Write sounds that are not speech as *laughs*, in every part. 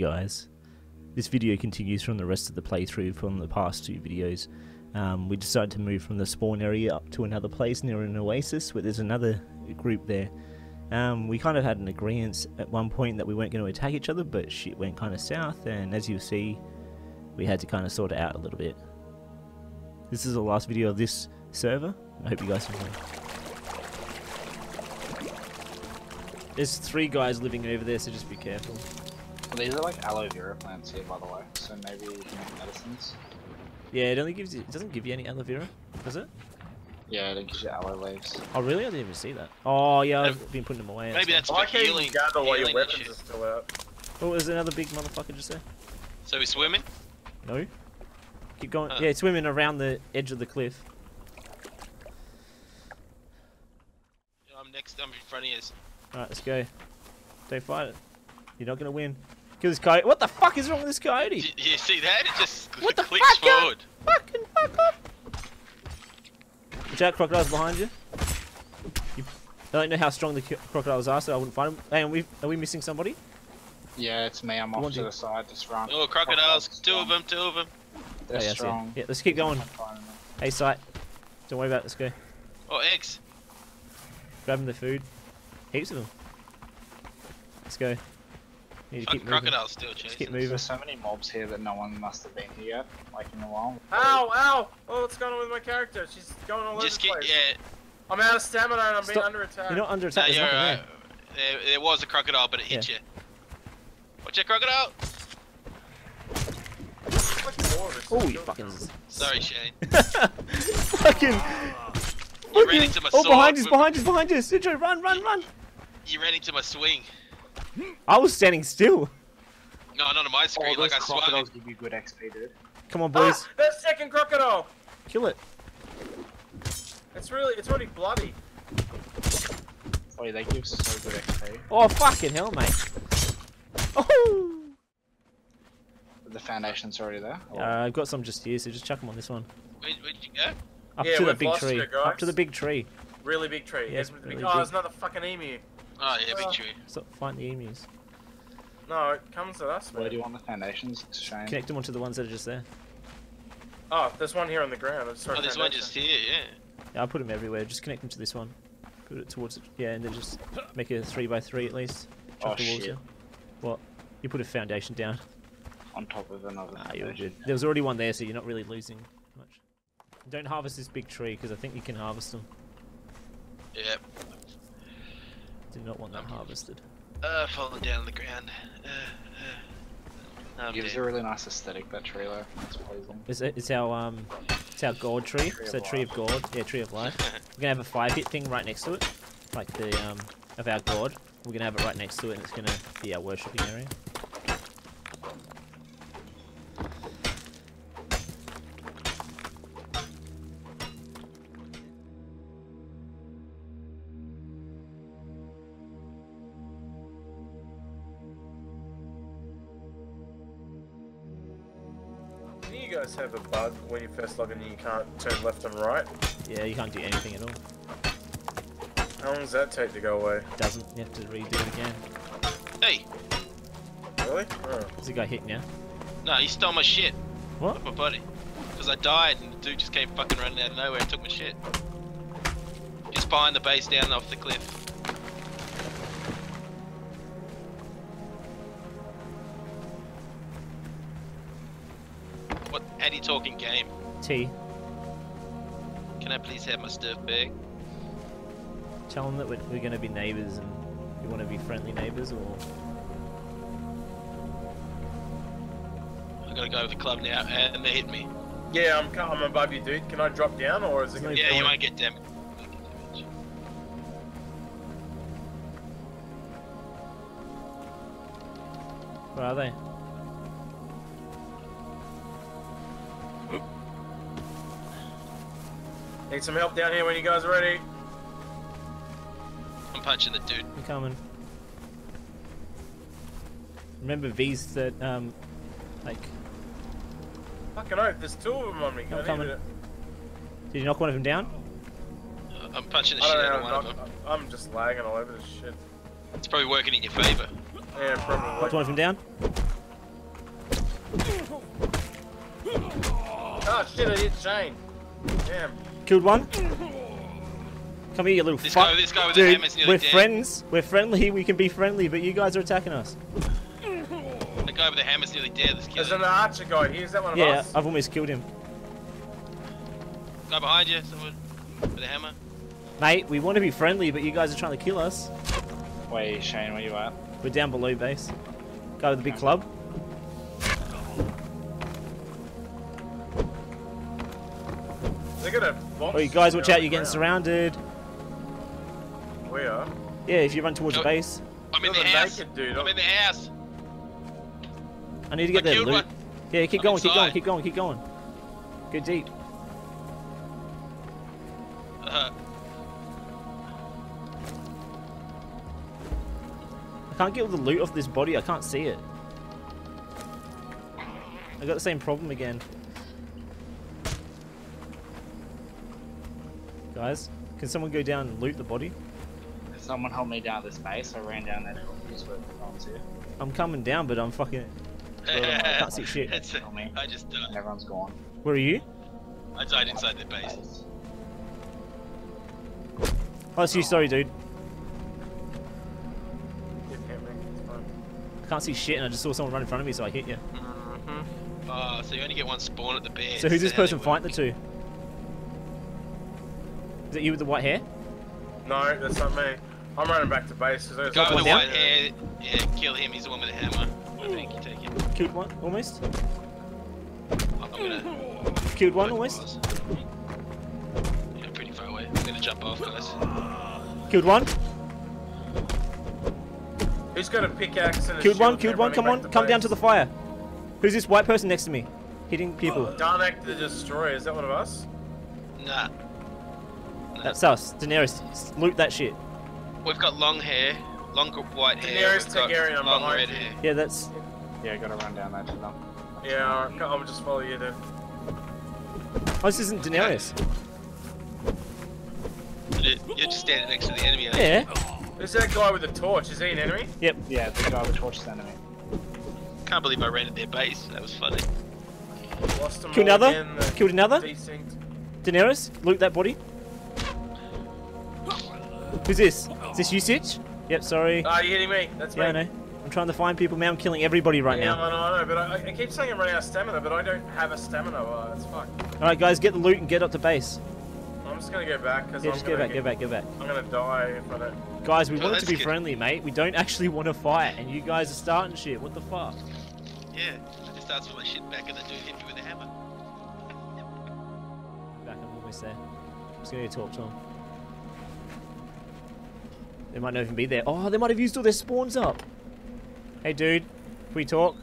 guys. This video continues from the rest of the playthrough from the past two videos. Um, we decided to move from the spawn area up to another place near an oasis where there's another group there. Um, we kind of had an agreement at one point that we weren't going to attack each other, but shit went kind of south, and as you'll see, we had to kind of sort it out a little bit. This is the last video of this server. I hope you guys enjoy. There's three guys living over there, so just be careful. These are like aloe vera plants here, by the way. So maybe you can make medicines. Yeah, it only gives you, it doesn't give you any aloe vera, does it? Yeah, it gives you aloe leaves. Oh really? I didn't even see that. Oh yeah, I've been putting them away. Maybe that's I for like how you healing. gather while your weapons shit. are still out. Oh, there's another big motherfucker just there. So we swimming? No. Keep going. Uh. Yeah, it's swimming around the edge of the cliff. I'm next. I'm in front of you. Alright, let's go. Don't fight it. You're not gonna win. Kill this coyote. What the fuck is wrong with this coyote? You, you see that? It just What the clicks fuck, yeah? forward. Fucking fuck off! Watch out, crocodiles behind you. you. I don't know how strong the crocodiles are, so I wouldn't find them. Hey, are we, are we missing somebody? Yeah, it's me. I'm off on, to the side. Just run. Oh, crocodiles! Two of them. Two of them. They're oh, yeah, I see it. strong. Yeah, let's keep going. I'm finding them. Hey, sight. Don't worry about it. Let's go. Oh, eggs. Grabbing the food. Heaps of them. Let's go. Need to Fucking keep moving. crocodiles still chasing. Just keep moving. There's so many mobs here that no one must have been here yet, like in a while. Ow, ow! Oh, what's going on with my character? She's going all over Just the get place. yeah. I'm out of stamina and I'm being under attack. You're not under attack. There's you're nothing alright. there. Uh, there, there was a crocodile, but it hit you. Watch that crocodile! Fucking more of this. Oh, you fucking. Sorry, Shane. *laughs* fucking. You ran into my oh, sword. behind us, behind us, behind us. Sidro, run, run, run. You ran into my swing. I was standing still. No, not on my Oh, screen. those like I swung. crocodiles give you good XP, dude. Come on, Ah, boys. that second crocodile! Kill it. It's really, it's already bloody. Oh, yeah, they give so good XP. Oh, fucking hell, mate. Oh. The foundation's already there. Uh, I've got some just here, so just chuck them on this one. Where, where'd you go? Up Yeah, to the big tree. you, Up to the big tree. Really big tree. Yeah, Yes, it's big- really oh, there's another fucking emu. Oh yeah, big tree. Stop fighting the emus. No, it comes to us, Where do you want the foundations, Shane? Connect them onto the ones that are just there. Oh, there's one here on the ground. I just saw a Oh, there's one just here. Yeah. Yeah, I'll put them everywhere. Just connect them to this one. Put it towards it. Yeah, and then just make it a 3 by 3 at least. Chuck Oh, the walls shit. here. What? You put a foundation down. On top of another Ah, you're foundation. good. There was already one there, so you're not really losing much. Don't harvest this big tree, because I think you can harvest them. Yeah. Do not want that harvested. Uh, falling down on the ground. Uh, uh. I'm Gives dead. a really nice aesthetic, that trailer. though. It's pleasing. It's, it's our um, it's our gourd tree. Tree It's a tree of gourd. Yeah, tree of life. *laughs* We're gonna have a fire pit thing right next to it, like the um of our gourd. We're gonna have it right next to it, and it's gonna be our worshipping area. You guys have a bug when you first log in and you can't turn left and right? Yeah, you can't do anything at all. How long does that take to go away? Doesn't. You have to redo it again. Hey, Really? Oh. Is the guy hit now? no, he stole my shit. What? My buddy. Because I died and the dude just came fucking running out of nowhere and took my shit. Just behind the base down off the cliff. Talking game. T. Can I please have my stuff back? Tell him that we're, we're gonna be neighbors, and you want to be friendly neighbors, or I gotta go to the club now and they hit me. Yeah, I'm, co- I'm above you, dude. Can I drop down or is it gonna Yeah, be you might get damage. You might get damage. where are they? Need some help down here when you guys are ready. I'm punching the dude. I'm coming. Remember V's that um, like, Fucking oath, there's two of them on me. I'm coming. to- did you knock one of them down? I'm punching the I shit don't out of know. one of I'm, them. I'm just lagging all over this shit. It's probably working in your favor. Yeah, probably. Knocked probably. one of them down. Oh shit, I hit Shane. Damn. Killed one. Come here, you little This fuck. guy- this guy with Dude, hammer's we're dead. friends. We're friendly. We can be friendly, but you guys are attacking us. The guy with the hammer's nearly dead. Let's kill There's him. an archer guy here. Is that one of Yeah, us? I've almost killed him. Guy behind you, someone with a hammer. Mate, we want to be friendly, but you guys are trying to kill us. Wait, Shane, where you at? We're down below base. Go to the big club. They got a box. Oh, you guys, watch out! You're getting surrounded. We are. Yeah, if you run towards the base, I'm in the house. naked dude. I'm in the house. I need to I get that killed loot. one. Yeah, keep I'm going, keep going, keep going, keep going. Go deep. Uh, I can't get all the loot off this body. I can't see it. I got the same problem again. Guys, can someone go down and loot the body? Someone help me down this base. I ran down there to use where the bombs here. I'm coming down, but I'm fucking. *laughs* I can't see shit. It's a, Tell me. I just died. everyone's gone. Where are you? I died inside the base. Base. Oh, it's you. Sorry, dude. You hit me. It's fine. I can't see shit, and I just saw someone run in front of me, so I hit you. hmm Oh, so you only get one spawn at the base. So who's this person work. fighting the two? Is it you with the white hair? No, that's not me. I'm running back to base because The guy with one the down? white hair, yeah, kill him. He's the one with the hammer. I think you take him. Killed one, almost. I'm gonna. Killed one, almost. Yeah, pretty far away. I'm gonna jump off, guys. Killed one. Who's got a pickaxe and a Killed one. Killed one. Come on, come down to the fire. Who's this white person next to me? Hitting people. Darnak the Destroyer. Is that one of us? Nah. That's us. Daenerys, loot that shit. We've got long hair, long gr- white hair. Daenerys Targaryen, I'm long behind red you. hair. Yeah, that's. Yeah, gotta run down that to them. Yeah, I'll just follow you there. Oh, this isn't Daenerys. You- You're just standing next to the enemy. aren't? Yeah. Who's that guy with the torch? Is he an enemy? Yep. Yeah, the guy with the torch is the enemy. Can't believe I ran at their base. That was funny. Lost them Killed another. again, Killed another. Desync. Daenerys, loot that body. Who's this? Is this you, Sitch? Yep. Sorry. Ah, you hitting me? That's Yeah, I know. I'm trying to find people. Man, I'm killing everybody right yeah, now. I know, I know, but I, I keep saying I'm running out of stamina, but I don't have a stamina. Well, that's fucked. All right, guys, get the loot and get up to base. I'm just gonna go back because Yeah, I'm just gonna get back, get back, get back. I'm gonna die if I don't. Guys, we Oh, want it to be good. friendly, mate. We don't actually want to fight, and you guys are starting shit. What the fuck? Yeah, I just asked for my shit back and the dude hit me with a hammer. Back, I'm almost there. I'm Just gonna go talk to them. They might not even be there. Oh, they might have used all their spawns up. Hey, dude, can we talk?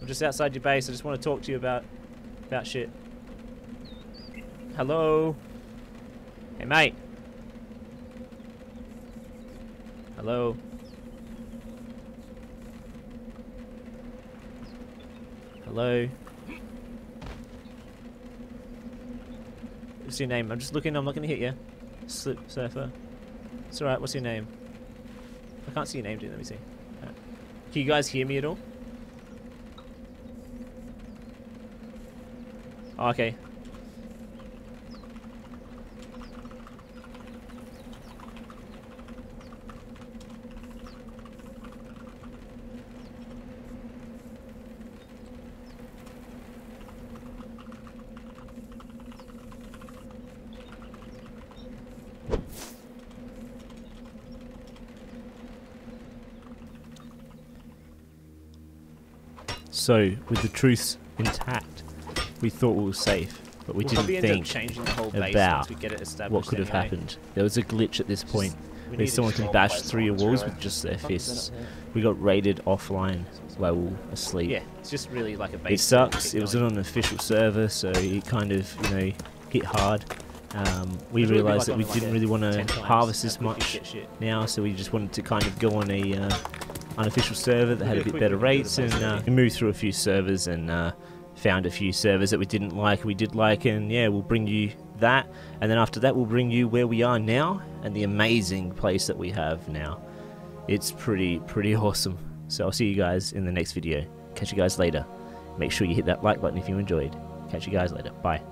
I'm just outside your base. I just want to talk to you about about shit. Hello. Hey, mate. Hello. Hello. What's your name? I'm just looking. I'm not gonna hit you. Slip surfer. It's alright. What's your name? I can't see your name, dude. Let me see. Alright. Can you guys hear me at all? Oh, okay. So, with the truths intact, we thought we were safe, but we We'll didn't probably end up think the whole about we get it what could have anyway. happened. There was a glitch at this point we where someone can bash through your walls with just their Fuck is that fists. We got raided offline while we were asleep. Yeah, it's just really like a base. It sucks. It was on an official server, so it kind of, you know, hit hard. Um, we It would be realised like that we like didn't really want to harvest how this much shit. now, so we just wanted to kind of go on a uh, unofficial server that had a bit better quick we can do rates, and uh, we moved through a few servers and uh, found a few servers that we didn't like, we did like, and yeah, we'll bring you that, and then after that, we'll bring you where we are now and the amazing place that we have now. It's pretty, pretty *laughs* awesome. So I'll see you guys in the next video. Catch you guys later. Make sure you hit that like button if you enjoyed. Catch you guys later. Bye.